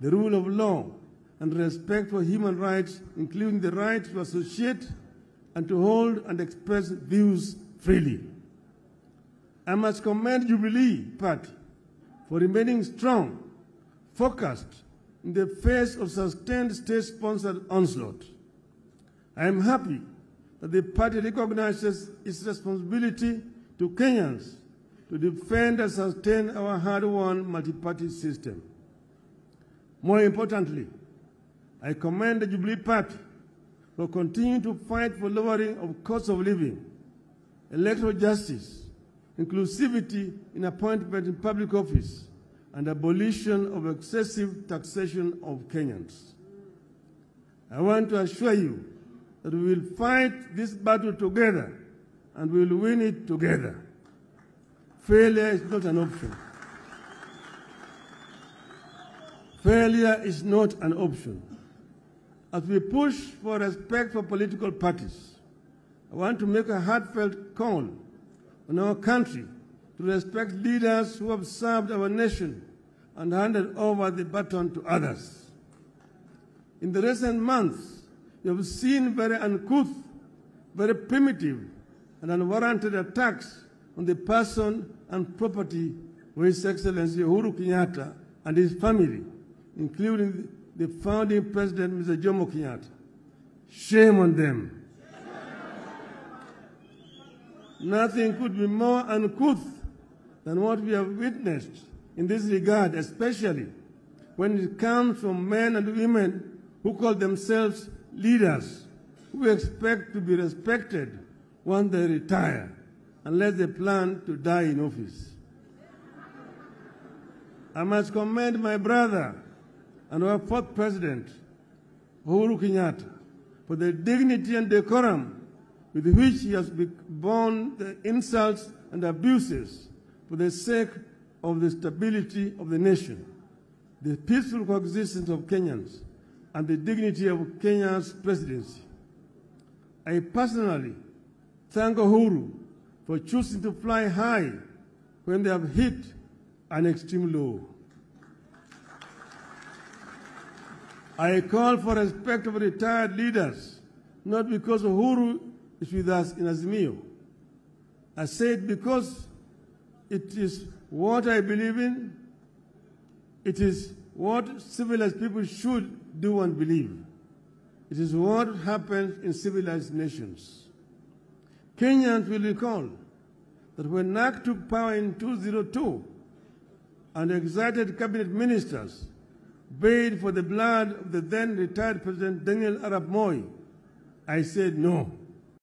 the rule of law, and respect for human rights, including the right to associate and to hold and express views freely. I must commend Jubilee Party for remaining strong, focused in the face of sustained state-sponsored onslaught. I am happy that the party recognizes its responsibility to Kenyans to defend and sustain our hard-won multi-party system. More importantly, I commend the Jubilee Party for continuing to fight for lowering of cost of living, electoral justice, inclusivity in appointment in public office, and abolition of excessive taxation of Kenyans. I want to assure you that we will fight this battle together and we will win it together. Failure is not an option. Failure is not an option. As we push for respect for political parties, I want to make a heartfelt call on our country to respect leaders who have served our nation and handed over the baton to others. In the recent months, you have seen very uncouth, very primitive, and unwarranted attacks on the person and property of His Excellency Uhuru Kenyatta and his family, including the founding president, Mr. Jomo Kenyatta. Shame on them. Nothing could be more uncouth than what we have witnessed in this regard, especially when it comes from men and women who call themselves leaders, who expect to be respected once they retire, unless they plan to die in office. I must commend my brother and our fourth president, Uhuru Kenyatta, for the dignity and decorum with which he has borne the insults and abuses for the sake of the stability of the nation, the peaceful coexistence of Kenyans, and the dignity of Kenya's presidency. I personally thank Uhuru for choosing to fly high when they have hit an extreme low. I call for respect of retired leaders, not because Uhuru is with us in Azimio. I say it because it is what I believe in. It is what civilized people should do and believe. It is what happens in civilized nations. Kenyans will recall that when NARC took power in 2002 and excited cabinet ministers bayed for the blood of the then retired President Daniel Arap Moi, I said no.